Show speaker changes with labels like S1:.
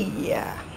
S1: Yeah.